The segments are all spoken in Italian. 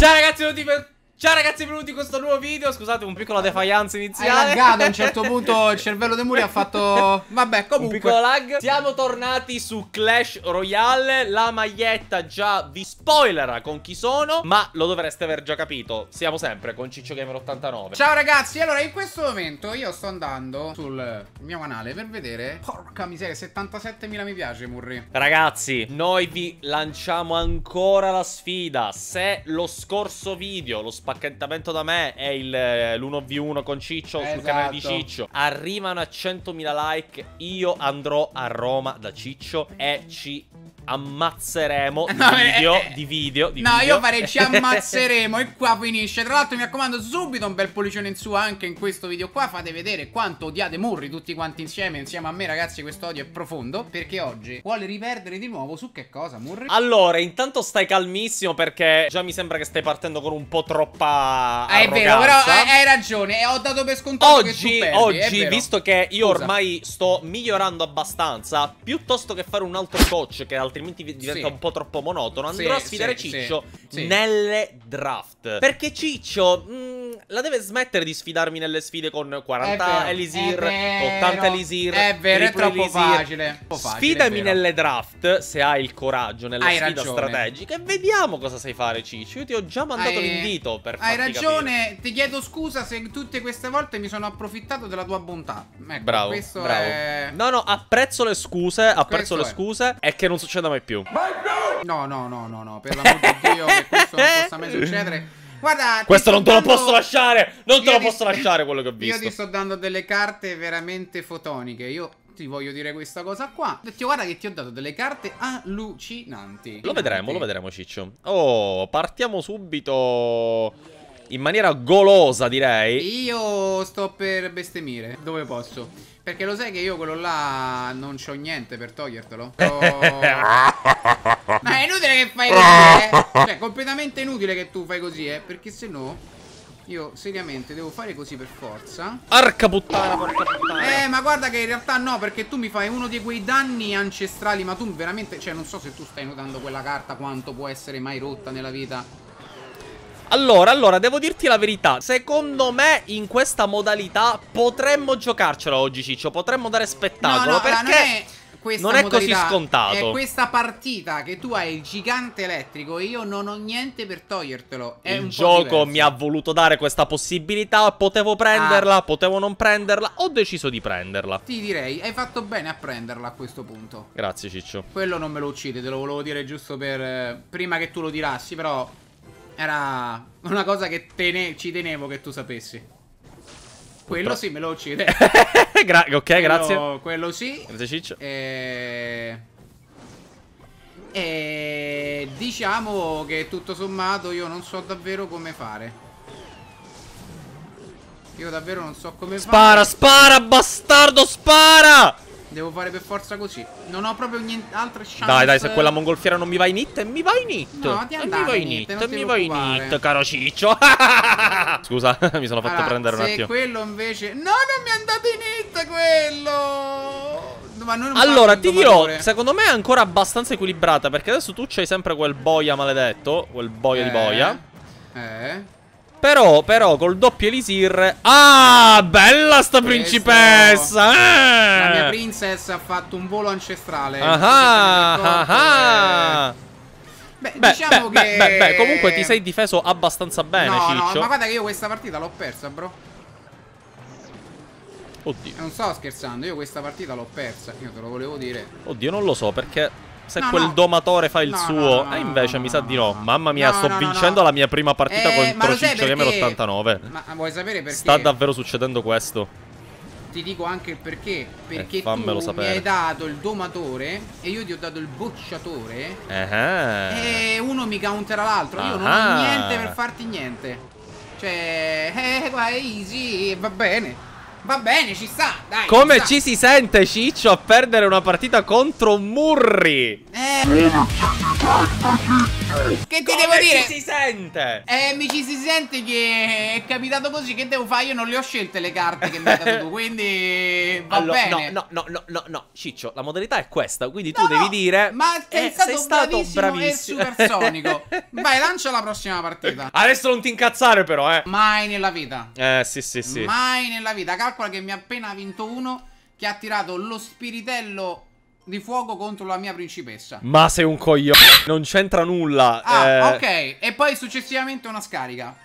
Ciao ragazzi, benvenuti per... Ciao ragazzi, benvenuti in questo nuovo video. Scusate, un piccolo defiance Hai iniziale. laggato a un certo punto il cervello di Muri ha fatto... Vabbè, Un comunque... piccolo lag. Siamo tornati su Clash Royale. La maglietta già vi spoilerà con chi sono. Ma lo dovreste aver già capito. Siamo sempre con Ciccio Gamer 89. Ciao ragazzi, allora in questo momento io sto andando sul mio canale per vedere... Porca miseria, 77.000 mi piace Murri. Ragazzi, noi vi lanciamo ancora la sfida. Se lo scorso video, lo spacchettamento da me è il, eh, l'1v1 con Ciccio sul canale di Esatto. Ciccio, arrivano a 100.000 like, io andrò a Roma da Ciccio e ci ammazzeremo di No, eh, video, eh, di video, di No, video. io farei ci ammazzeremo e qua finisce. Tra l'altro mi raccomando subito un bel pollicione in su anche in questo video qua. Fate vedere quanto odiate Murri tutti quanti insieme. Insieme a me ragazzi questo odio è profondo. Perché oggi vuole riperdere di nuovo su che cosa Murri? Allora, intanto stai calmissimo perché già mi sembra che stai partendo con un po' troppa Ah, è vero, però hai, hai ragione. e Ho dato per scontato che Oggi, è oggi visto che io Scusa. ormai sto migliorando abbastanza, piuttosto che fare un altro coach che altrimenti diventa Sì. un po' troppo monotono, andrò Sì, a sfidare Ciccio nelle draft. Perché Ciccio mm, la deve smettere di sfidarmi nelle sfide con È 40 vero, Elisir, è vero, 80 Elisir. È vero, è troppo Elisir. facile. facile, Sfidami nelle draft se hai il coraggio, nelle Hai sfide ragione. strategiche. E vediamo cosa sai fare, Ciccio. Io ti ho già mandato Hai- l'invito per Hai ragione, ti chiedo scusa se tutte queste volte mi sono approfittato della tua bontà. Ecco, Bravo, bravo. è... No, no, apprezzo le scuse, apprezzo Questo le è. scuse e che non succeda mai più. No, no, no, no, no, per l'amor di Dio che questo non possa mai succedere. Guarda, ti Questo sto non te lo dando- posso lasciare! Non te Io lo ti- posso lasciare quello che ho Io visto. ti sto dando delle carte veramente fotoniche. Io ti voglio dire questa cosa qua. Detto, guarda che ti ho dato delle carte allucinanti. Lo vedremo, lo vedremo, Ciccio. Oh, partiamo subito in maniera golosa, direi. Io sto per bestemmire. Dove posso? Perché lo sai che io quello là non c'ho niente per togliertelo. Oh. Ma è inutile che fai così, eh. Cioè, completamente inutile che tu fai così, eh. Perché se no, io seriamente devo fare così per forza. Arca puttana, porca puttana. Eh, ma guarda che in realtà no, perché tu mi fai uno di quei danni ancestrali. Ma tu veramente, cioè, non so se tu stai notando quella carta quanto può essere mai rotta nella vita. Allora, allora, devo dirti la verità. Secondo me, in questa modalità potremmo giocarcela oggi, Ciccio. Potremmo dare spettacolo. no, no, perché non è non è così scontato. È questa partita che tu hai il gigante elettrico e io non ho niente per togliertelo. È un il gioco mi ha voluto dare questa possibilità. Potevo prenderla, Ah. potevo non prenderla. Ho deciso di prenderla. Ti direi, hai fatto bene a prenderla a questo punto. Grazie, Ciccio. Quello non me lo uccide, te lo volevo dire giusto per... eh, prima che tu lo dirassi, però... Era una cosa che tene- ci tenevo che tu sapessi. Quello sì, me lo uccide. Gra- ok, grazie. Quello, quello sì. Grazie, Ciccio. E... e diciamo che tutto sommato io non so davvero come fare. Io davvero non so come Spara, fare. spara, bastardo, spara! Devo fare per forza così. Non ho proprio niente altre chance. Dai, dai, se quella mongolfiera non mi va in hit, mi va in hit. No, ti E mi andare va in hit, hit, mi va in hit, caro Ciccio. Scusa, mi sono fatto Allora, prendere un attimo. quello invece... No, non mi è andato in hit quello! Allora, ti dirò, secondo me è ancora abbastanza equilibrata Perché adesso tu c'hai sempre quel boia maledetto Quel boia di Eh, boia Eh... Però, però, col doppio elisir Ah, bella sta Questo- principessa eh. La mia princess ha fatto un volo ancestrale. Ah, ah, ah. eh. Beh, Beh, diciamo beh, che... beh, beh, comunque ti sei difeso abbastanza bene, no, Ciccio No, ma guarda che io questa partita l'ho persa, bro. Oddio, non sto scherzando, io questa partita l'ho persa. Io te lo volevo dire. oddio, non lo so perché se No, quel no. domatore fa il No, suo E no, invece mi sa di no. Mamma mia, sto vincendo la mia prima partita Eh, contro Ciccio Gamer perché? 89 Ma vuoi sapere perché? Sta davvero succedendo questo Ti dico anche il perché. Perché Eh, fammelo tu sapere. mi hai dato il domatore e io ti ho dato il bocciatore. Ah. E uno mi counterà l'altro. Io non ho niente per farti niente. Cioè, eh, qua è easy, va bene. Va bene, ci sta. Dai. Come sta. ci si sente Ciccio a perdere una partita contro Murri? Eh, Che ti Come devo dire? ci si sente? Eh, mi ci si sente che è capitato così. Che devo fare? Io non le ho scelte le carte che mi hai dato tu. Quindi va Allora, bene. no, no, no, no, no, Ciccio, la modalità è questa, quindi tu No, devi no, dire Ma sei eh, stato, sei stato bravissimo, bravissimo. supersonico. Vai, lancia la prossima partita. Adesso non ti incazzare però, eh. Mai nella vita. Eh, sì, sì, sì. Mai nella vita. Calcola che mi ha appena vinto uno che ha tirato lo spiritello di fuoco contro la mia principessa. Ma sei un coglione, non c'entra nulla. Ah, eh. ok. E poi successivamente una scarica.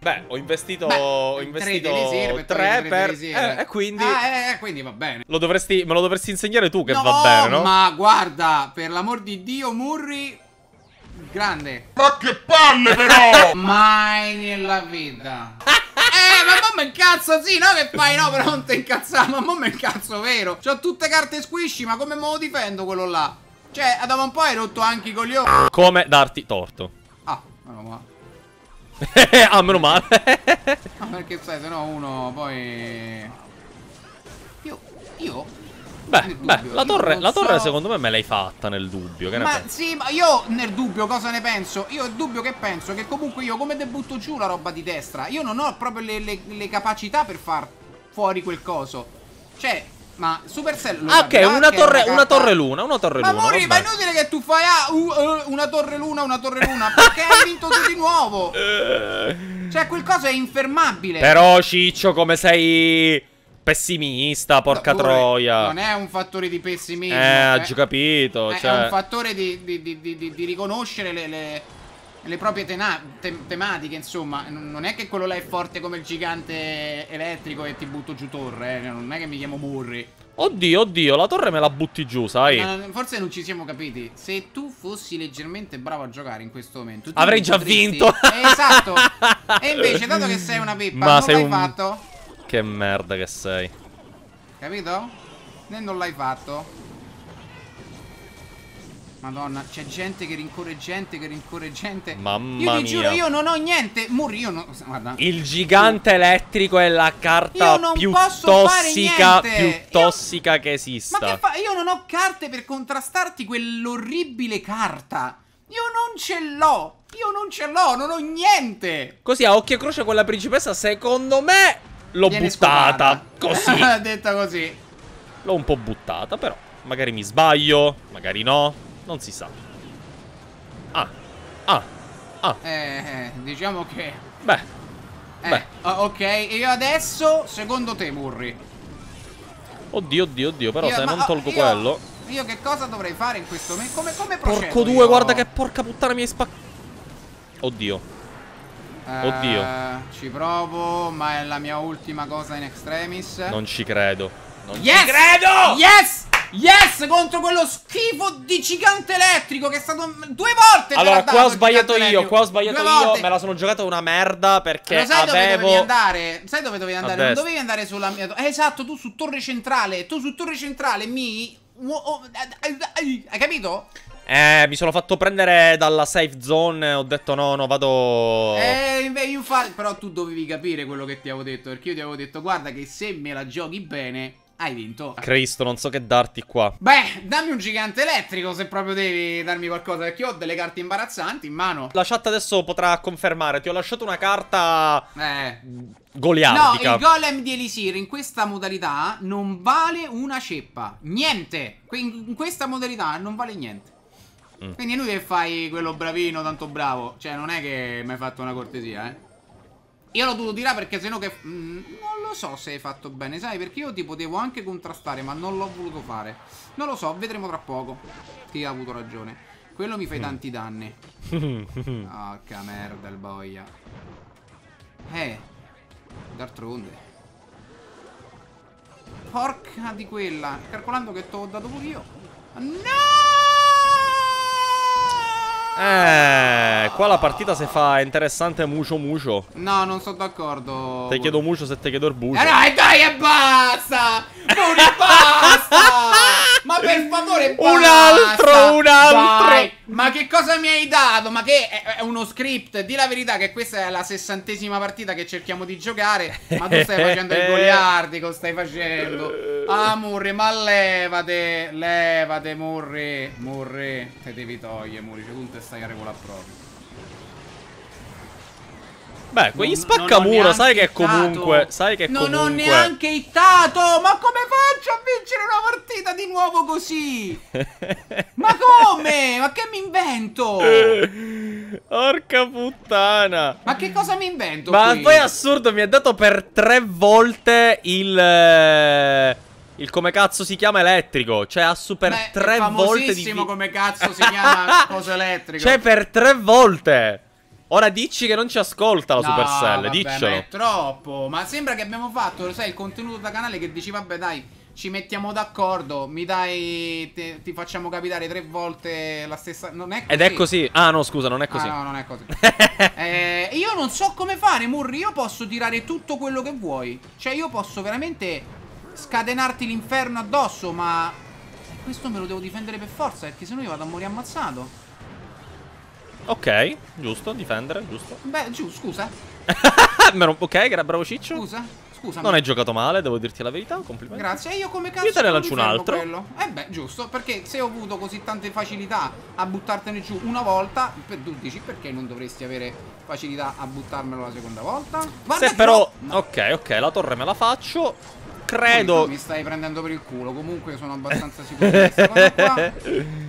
Beh, ho investito, Beh, ho tre investito telesere, 3 togliere per... Eh, e quindi... Ah, eh, eh, quindi va bene. Lo dovresti, me lo dovresti insegnare tu che no, va bene, no? ma guarda, per l'amor di Dio, Murri... Grande. Ma che palle però! Mai nella vita. Eh, ma me incazzo, sì, no che fai, no, però non ti incazzare, ma me incazzo, vero? C'ho tutte carte squishy, ma come me lo difendo quello là? Cioè, dopo un po' hai rotto anche i coglioni. Come darti torto. Ah, meno male. ah, meno male. Ma perché sai, se no uno poi... Io, io... beh, beh, la torre, la torre so- secondo me me l'hai fatta nel dubbio. Che ne Ma pensi? sì, ma io nel dubbio cosa ne penso? Io nel dubbio che penso? Che comunque io come te butto giù la roba di destra? Io non ho proprio le, le- le capacità per far fuori quel coso. Cioè, ma Supercell lo Ah, ok, una torre, carta- una torre luna, una torre Ma luna. Mori, ma è inutile che tu fai ah, uh, uh, una torre luna, una torre luna, perché hai vinto tu di nuovo. Cioè, quel coso è infermabile. Però, Ciccio, come sei pessimista, porca Pure, troia. Non è un fattore di pessimismo. Eh, ho eh. già capito. È, cioè... è un fattore di, di- di- di- riconoscere le, le- le proprie tena- te- tematiche, insomma. Non è che quello là è forte come il gigante elettrico e ti butto giù torre, eh. Non è che mi chiamo Burri. Oddio, oddio, la torre me la butti giù, sai? No, no, forse non ci siamo capiti. Se tu fossi leggermente bravo a giocare in questo momento, Avrei già potresti- vinto. Eh, esatto. E invece, dato che sei una pippa, Ma non sei un- fatto. Che merda che sei. Capito? E non l'hai fatto. Madonna, c'è gente che rincorre gente che rincorre gente. Mamma io ti mia. giuro, io non ho niente. Muri, io non. Guarda. Il gigante elettrico è la carta Io più tossica, più Io- tossica che Ma esista. che fa? Io non ho carte per contrastarti quell'orribile carta. Io non ce l'ho. Io non ce l'ho, non ho niente. Così a occhio e croce quella principessa, secondo me l'ho buttata. scopata. Così. Detta così. l'ho un po' buttata, però. Magari mi sbaglio, magari no. Non si sa. Ah. Ah. Ah. Eh, eh, diciamo che. Beh. Eh, Beh. ok, io adesso, secondo te, Murri. Oddio, oddio, oddio. Però Io- se ma- non tolgo io- quello. Io che cosa dovrei fare in questo momento? Come, come Porco due, io? guarda che porca puttana mi hai spaccato. Oddio. Eh, oddio. Ci provo, ma è la mia ultima cosa in extremis. Non ci credo. Non yes! ci credo! Yes! Yes! Contro quello schifo di gigante elettrico che è stato due volte Allora, qua ho sbagliato io, elettrico. qua ho sbagliato Due io, volte. me la sono giocata una merda perché Lo sai dove dovevi avevo... andare? Sai dove dovevi andare? Non dovevi andare sulla mia. Eh, esatto, tu su torre centrale. Tu su torre centrale mi. oh, oh, Hai capito? Eh, mi sono fatto prendere dalla safe zone, ho detto no, no, vado... Eh, inve- infatti, però tu dovevi capire quello che ti avevo detto. Perché io ti avevo detto, guarda, che se me la giochi bene, hai vinto. Cristo, non so che darti qua. Beh, dammi un gigante elettrico se proprio devi darmi qualcosa. Perché io ho delle carte imbarazzanti in mano. La chat adesso potrà confermare, ti ho lasciato una carta Eh. No, goliardica. il golem di Elisir in questa modalità non vale una ceppa. Niente. In questa modalità non vale niente. Mm. Quindi è inutile che fai quello bravino, tanto bravo. Cioè, non è che mi hai fatto una cortesia, eh. Io l'ho dovuto tirare perché sennò che... mm, non lo so se hai fatto bene, sai? Perché io ti potevo anche contrastare, ma non l'ho voluto fare. Non lo so, vedremo tra poco. Chi ha avuto ragione. Quello mi Mm. fai tanti danni. Ah, che merda il boia. Eh, d'altronde. Porca di quella. Calcolando che t'ho dato pure io. No! Eh, qua la partita si fa interessante mucio mucio. No, non sono d'accordo. Te chiedo mucio se te chiedo il bucio. Eh dai, dai e basta! Muri, basta! Ma per favore, Un basta! altro, un altro! Dai, ma che cosa mi hai dato? Ma che è, è uno script? Di la verità che questa è la sessantesima partita che cerchiamo di giocare. Ma tu stai facendo il goliardico, stai facendo. Ah, Murri, ma levate, levate, Murri. Murri, te devi togliere, Murri. Cioè, tu te stai a regolare proprio. Beh, quegli Non- non spaccamuro, sai che hittato. comunque. Sai che non comunque. ho neanche hittato! Ma come faccio a vincere una partita di nuovo così? Ma come? Ma che mi invento? Porca puttana. Ma che cosa mi invento? Ma qui? poi è assurdo, mi ha dato per tre volte il. eh, Il come cazzo si chiama elettrico. Cioè, ha su per Beh, tre volte di. famosissimo vi- come cazzo si chiama cosa elettrico. Cioè, per tre volte. Ora dici che non ci ascolta la No, Supercell, vabbè, diccelo. Ma è troppo. Ma sembra che abbiamo fatto, lo sai, il contenuto da canale che dici, vabbè, dai, ci mettiamo d'accordo, mi dai. te- ti facciamo capitare tre volte la stessa. Non è così. Ed è così. Ah, no, scusa, non è così. Ah, no, non è così. Eh, io non so come fare, Murri. Io posso tirare tutto quello che vuoi. Cioè, io posso veramente scatenarti l'inferno addosso, ma. Questo me lo devo difendere per forza, perché sennò io vado a morire ammazzato. Ok, giusto, difendere, giusto. Beh, giù, scusa. Ok, che era bravo Ciccio. Scusa. Scusa. Non hai giocato male, devo dirti la verità. Complimenti. Grazie, e io come cazzo Io te ne lancio un altro. quello? Eh beh, giusto, perché se ho avuto così tante facilità a buttartene giù una volta, per, tu dici perché non dovresti avere facilità a buttarmelo la seconda volta? Guarda Se però. no- Ok, ok, la torre me la faccio. Credo. Mi stai prendendo per il culo, comunque sono abbastanza sicuro di questa cosa qua.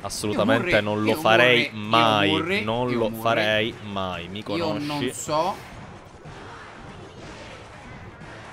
Assolutamente Io non lo io farei mai. io non io lo farei mai. Mi Io conosci. non so.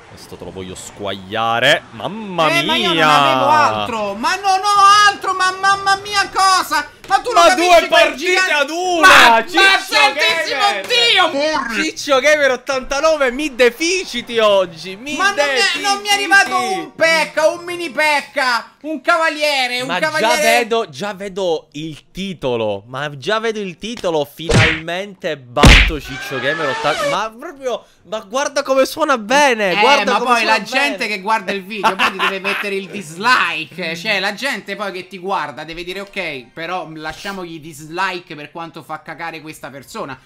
Questo te lo voglio squagliare. Mamma eh, mia. ma io non avevo altro. Ma non ho altro, ma mamma mia cosa? Ma tu lo Ma due partite ad una, Ma, ma Ciccio santissimo Gamer! Dio! Ciccio Gamer 89 mi deficiti oggi. Mi Ma non mi, è, deficiti. non mi è arrivato un pecca, un mini pecca, un cavaliere, un Ma cavaliere. già vedo, già vedo il titolo. Ma già vedo il titolo. Finalmente batto Ciccio Gamer 80. Ma proprio. Ma guarda come suona bene. Eh, guarda ma come poi suona la gente bene. che guarda il video poi ti deve mettere il dislike. Cioè, la gente poi che ti guarda deve dire ok, però lasciamogli dislike per quanto fa cagare questa persona.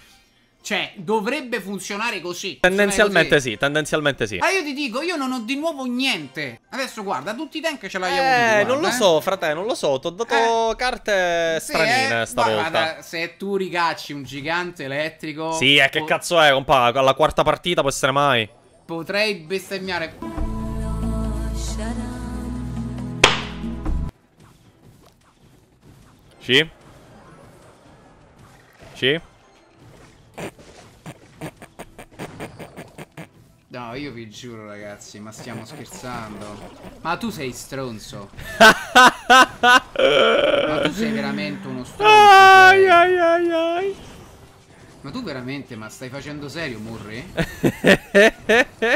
Cioè, dovrebbe funzionare così. Tendenzialmente Funzionare sì, tendenzialmente sì. così. Ah, io ti dico, io non ho di nuovo niente. Adesso guarda, tutti i tank ce l'hai avuti. Eh, guarda, non lo eh. so, frate, non lo so. Ti ho dato carte Sì, stranine eh, stavolta. guarda, se tu ricacci un gigante elettrico. Sì, eh, che cazzo è, compa? Alla quarta partita può essere mai. Potrei bestemmiare. Sì? Sì? No, io vi giuro, ragazzi, ma stiamo scherzando. Ma tu sei stronzo. ma tu sei veramente uno stronzo. Ai sei. ai ai ai. Ma tu veramente, ma stai facendo serio, Murri?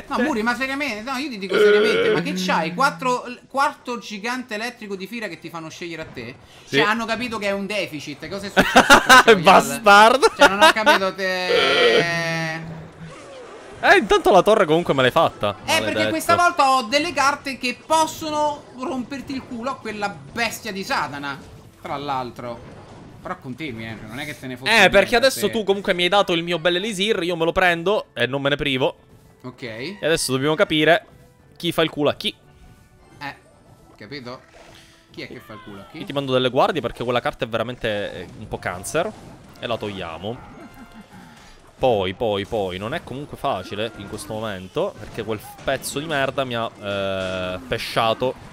No, Murri, ma seriamente, no, io ti dico seriamente, ma che c'hai? Quattro, quarto gigante elettrico di fila che ti fanno scegliere a te? Sì. Cioè, hanno capito che è un deficit. Cosa è successo? Bastardo. Cioè, non ho capito te. Eh, intanto la torre comunque me l'hai fatta. Eh, perché maledetto. questa volta ho delle carte che possono romperti il culo a quella bestia di Satana. Tra l'altro. Però continui, eh. Non è che te ne fosse. Eh, perché adesso te. tu comunque mi hai dato il mio bel elisir, io me lo prendo e non me ne privo. Ok. E adesso dobbiamo capire chi fa il culo a chi. Eh, capito? Chi è che fa il culo a Io chi? ti mando delle guardie perché quella carta è veramente eh, un po' cancer. E la togliamo. Poi, poi, poi, non è comunque facile in questo momento. Perché quel pezzo di merda mi ha eh, pesciato.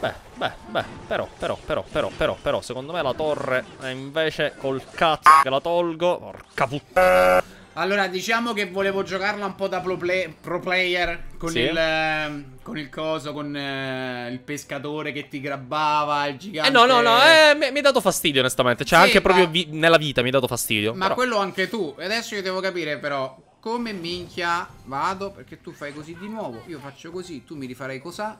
Beh, beh, beh, però, però, però, però, però, però, secondo me la torre è invece col cazzo che la tolgo. Porca puttana. Allora, diciamo che volevo giocarla un po' da pro, play- pro player. Con Sì. il. ehm, con il coso, con eh, il pescatore che ti grabbava, il gigante. Eh no, no, no, eh, mi, mi hai dato fastidio onestamente. Cioè, Sì, anche proprio ma- vi- nella vita mi hai dato fastidio. Ma però- quello anche tu. E adesso io devo capire, però, come minchia vado. Perché tu fai così di nuovo. Io faccio così, tu mi rifarai cos'ha.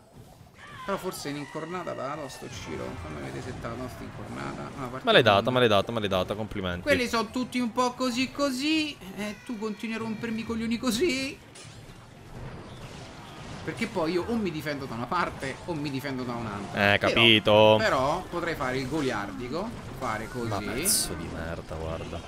Però forse in incornata da lo sto Ciro. Fammi vedere se te la nostra incornata. Ah, parte Me l'hai data, con- me l'hai data, me l'hai data, complimenti. Quelli sono tutti un po' così così. E tu continui a rompermi i coglioni così. Perché poi io o mi difendo da una parte o mi difendo da un'altra. Eh, Però- capito. Però, potrei fare il goliardico, fare Ma così. pezzo di merda, guarda.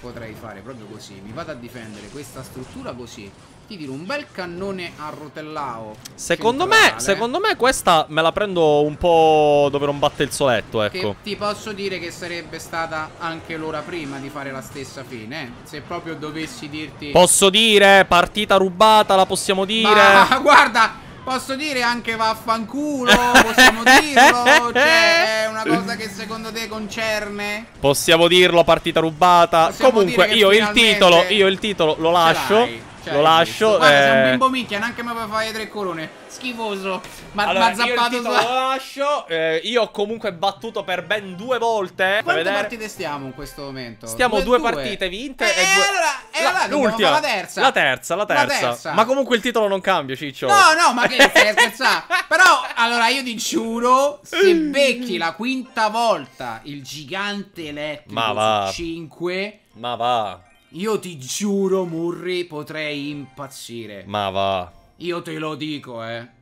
Potrei fare proprio così. Mi vado a difendere questa struttura così. Ti tiro un bel cannone a rotellao. Secondo me, centrale, secondo me questa me la prendo un po' dove non batte il soletto, Che ecco. ti posso dire che sarebbe stata anche l'ora prima di fare la stessa fine. eh. Se proprio dovessi dirti. Posso dire, partita rubata, la possiamo dire. Ma guarda, posso dire anche vaffanculo, possiamo dirlo. Cioè, è una cosa che secondo te concerne? Possiamo dirlo, partita rubata. Possiamo Comunque, che io il titolo, io il titolo lo lascio. Ce Lo lascio. Guarda, sei un eh, bimbo minchia, neanche mi puoi fare tre corone. Schifoso. Ma Allora, io zappato titolo su- lo lascio. eh, io ho comunque battuto per ben due volte. Per Quante vedere. partite stiamo in questo momento? Stiamo due, partite vinte Eh, e due. allora, eh, La- allora l'ultima. la terza. La terza, la La terza. terza. Ma comunque il titolo non cambia, Ciccio. No, no, ma che stai a scherzare? Però, allora, io ti giuro, se becchi la quinta volta il gigante elettrico Ma va. su 5, Ma va. Io ti giuro, Murri, potrei impazzire. Ma va. Io te lo dico, eh.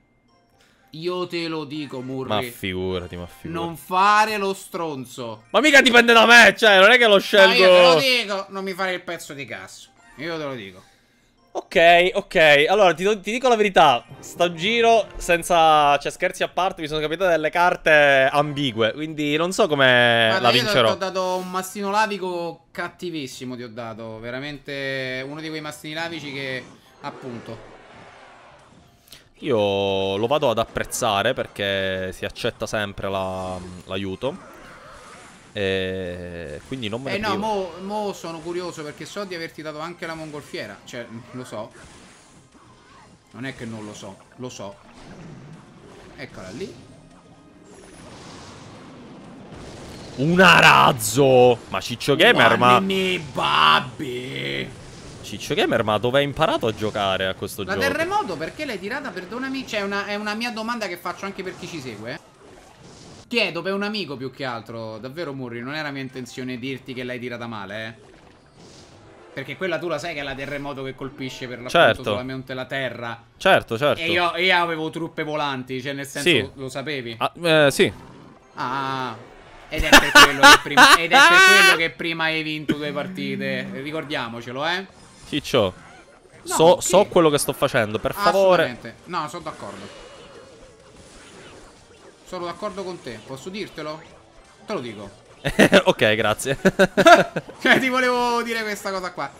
Io te lo dico, Murri. Ma figurati, ma figurati. non fare lo stronzo. Ma mica dipende da me, cioè, non è che lo Ma scelgo. io te lo dico, non mi fare il pezzo di cazzo. Io te lo dico. Ok, ok. Allora, ti, ti dico la verità. Sto giro, senza. Cioè, scherzi a parte, mi sono capitate delle carte ambigue. Quindi non so come la io ti ho- ti vincerò. ho dato un mastino lavico cattivissimo, ti ho dato. Veramente uno di quei mastini lavici che, appunto... Io lo vado ad apprezzare perché si accetta sempre la- l'aiuto. E quindi non me ne Eh no, mo, mo sono curioso perché so di averti dato anche la mongolfiera. Cioè, lo so. Non è che non lo so, lo so. Eccola lì. Un arazzo! Ma Ciccio Gamer, ma. ne babbe. Ciccio Gamer, ma dove hai imparato a giocare a questo La gioco? terremoto perché l'hai tirata? Perdonami, cioè una, è una mia domanda che faccio anche per chi ci segue. eh. Chiedo per un amico più che altro. Davvero, Murri, non era mia intenzione dirti che l'hai tirata male, eh. Perché quella tu la sai che è la terremoto che colpisce per l'appunto Certo. solamente la terra. Certo, certo. E io, io avevo truppe volanti, cioè nel senso Sì. lo, sapevi. Ah, eh, sì. Ah, ed è per quello che prima, ed è per quello che prima hai vinto due partite. Ricordiamocelo, eh. Ciccio. No, so, so quello che sto facendo, per favore. No, sono d'accordo. Sono d'accordo con te. Posso dirtelo? Te lo dico. ok, grazie. Cioè, ti volevo dire questa cosa qua.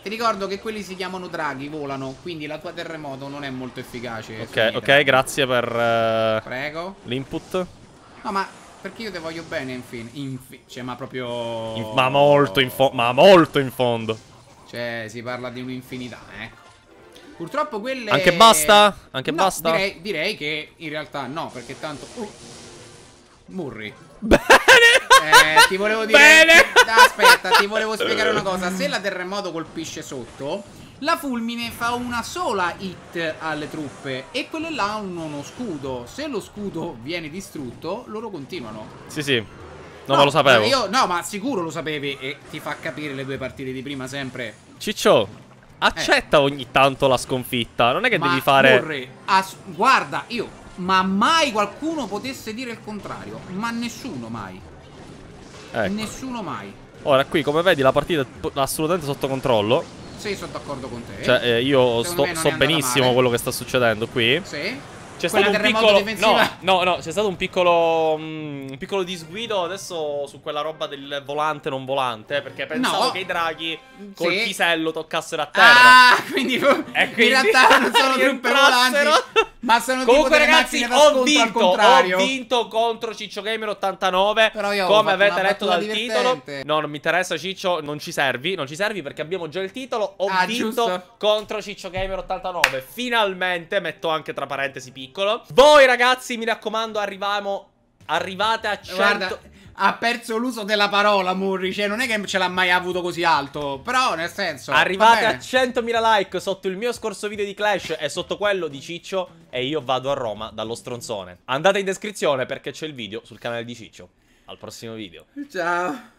Ti ricordo che quelli si chiamano draghi, volano, quindi la tua terremoto non è molto efficace. ok, ok, grazie per eh, Prego. l'input. No, ma perché io te voglio bene, infine. Infi- cioè, ma proprio. In- ma molto in fondo. Ma molto in fondo. Cioè, si parla di un'infinità, ecco. Purtroppo quelle. Anche basta? Anche No, basta? Direi, direi che in realtà no, perché tanto. Uh, Murri. Bene. Eh, ti volevo dire. Bene. Aspetta, ti volevo spiegare una cosa. Se la terremoto colpisce sotto, la fulmine fa una sola hit alle truppe e quelle là hanno uno scudo. Se lo scudo viene distrutto, loro continuano. Sì, sì. Non me lo sapevo. Io, no, ma sicuro lo sapevi e ti fa capire le due partite di prima sempre. Ciccio, accetta ogni tanto la sconfitta. Non è che Ma devi fare. Murray, as- guarda, io. Ma mai qualcuno potesse dire il contrario. Ma nessuno mai. Ecco. Nessuno mai. Ora, qui, come vedi, la partita è assolutamente sotto controllo. Sì, sono d'accordo con te. Cioè, eh, io Secondo sto, so benissimo male. quello che sta succedendo qui. Sì. C'è stato un piccolo. No, no, no, c'è stato un piccolo. mm, un piccolo disguido adesso su quella roba del volante non volante. eh, Perché pensavo No. che i draghi col Sì. pisello toccassero a terra. Ah, quindi, E in quindi realtà non sono rientrassero. volanti, ma sono Comunque, ragazzi, ho vinto. Ho vinto contro Ciccio Gamer 89. Però io avevo come avete letto dal divertente. titolo. No, non mi interessa, Ciccio. Non ci servi. Non ci servi perché abbiamo già il titolo. Ho Ah, vinto giusto. contro Ciccio Gamer 89. Finalmente, metto anche tra parentesi piccolo. Voi, ragazzi, mi raccomando, arriviamo. Arrivate a 100. Guarda, ha perso l'uso della parola Murri, cioè non è che ce l'ha mai avuto così alto, però nel senso... va Arrivate a bene. 100.000 like sotto il mio scorso video di Clash e sotto quello di Ciccio e io vado a Roma dallo stronzone. Andate in descrizione perché c'è il video sul canale di Ciccio. Al prossimo video. Ciao.